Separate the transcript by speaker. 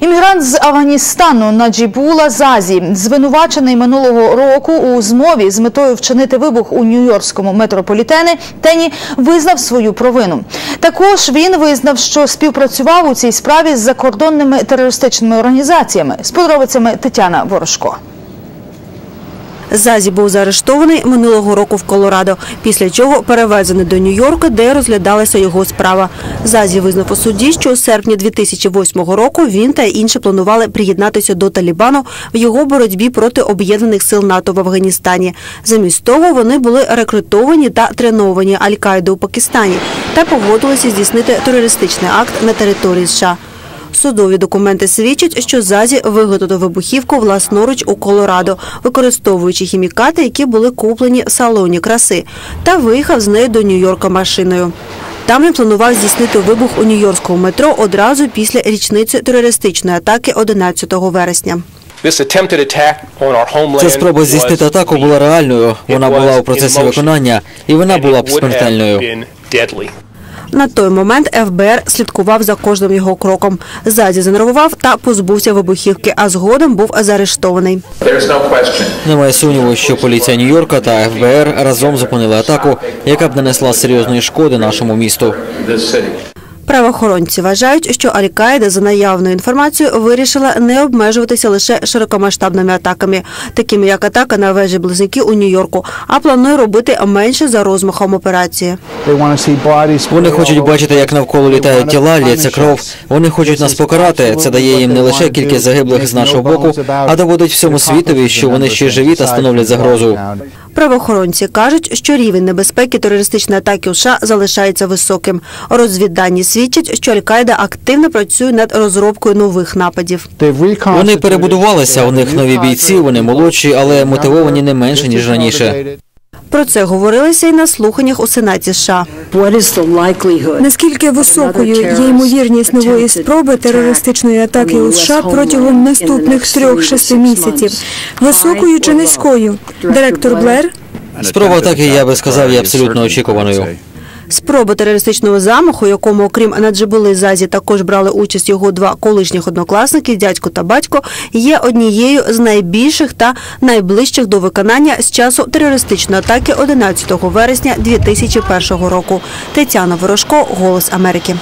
Speaker 1: Іммігрант з Афганістану Наджібула Зазі, звинувачений минулого року у змові з метою вчинити вибух у нью-йоркському метрополітені, тені визнав свою провину. Також він визнав, що співпрацював у цій справі з закордонними терористичними організаціями. З подробицями Тетяна Ворожко.
Speaker 2: Зазі був заарештований минулого року в Колорадо, після чого перевезений до Нью-Йорка, де розглядалася його справа. Зазі визнав у суді, що у серпні 2008 року він та інші планували приєднатися до Талібану в його боротьбі проти об'єднаних сил НАТО в Афганістані. Замість того вони були рекрутовані та треновані Аль-Каїдою у Пакистані та погодилися здійснити терористичний акт на території США. Судові документи свідчать, що Зазі виготовив вибухівку власноруч у Колорадо, використовуючи хімікати, які були куплені в салоні краси, та виїхав з нею до Нью-Йорка машиною. Там він планував здійснити вибух у нью-йоркському метро одразу після річниці терористичної атаки 11 вересня.
Speaker 3: Ця спроба здійснити атаку була реальною. Вона була у процесі виконання, і вона була б смертельною.
Speaker 2: На той момент ФБР слідкував за кожним його кроком. Заді занервував та позбувся вибухівки, а згодом був заарештований.
Speaker 3: Немає сумніву, що поліція Нью-Йорка та ФБР разом зупинили атаку, яка б нанесла серйозної шкоди нашому місту.
Speaker 2: Правоохоронці вважають, що Аль-Каїда за наявною інформацією вирішила не обмежуватися лише широкомасштабними атаками, такими як атака на вежі близнюки у Нью-Йорку, а планує робити менше за розмахом операції.
Speaker 3: Вони хочуть бачити, як навколо літають тіла, лється кров. Вони хочуть нас покарати. Це дає їм не лише кількість загиблих з нашого боку, а доводить всьому світові, що вони ще живі та становлять загрозу.
Speaker 2: Правоохоронці кажуть, що рівень небезпеки терористичної атаки у США залишається високим. Розвіддані свідчать, що Аль-Каїда активно працює над розробкою нових нападів.
Speaker 3: Вони перебудувалися. У них нові бійці, вони молодші, але мотивовані не менше ніж раніше.
Speaker 2: Про це говорилося і на слуханнях у Сенаті США.
Speaker 4: Наскільки високою є ймовірність нової спроби терористичної атаки у США протягом наступних трьох-шести місяців? Високою чи низькою? Директор Блер?
Speaker 3: Спроба атаки, я би сказав, є абсолютно очікуваною.
Speaker 2: Спроба терористичного замаху, якому, окрім Наджибули Зазі, також брали участь його два колишніх однокласники, дядько та батько, є однією з найбільших та найближчих до виконання з часу терористичної атаки 11 вересня 2001 року. Тетяна Ворожко, Голос Америки.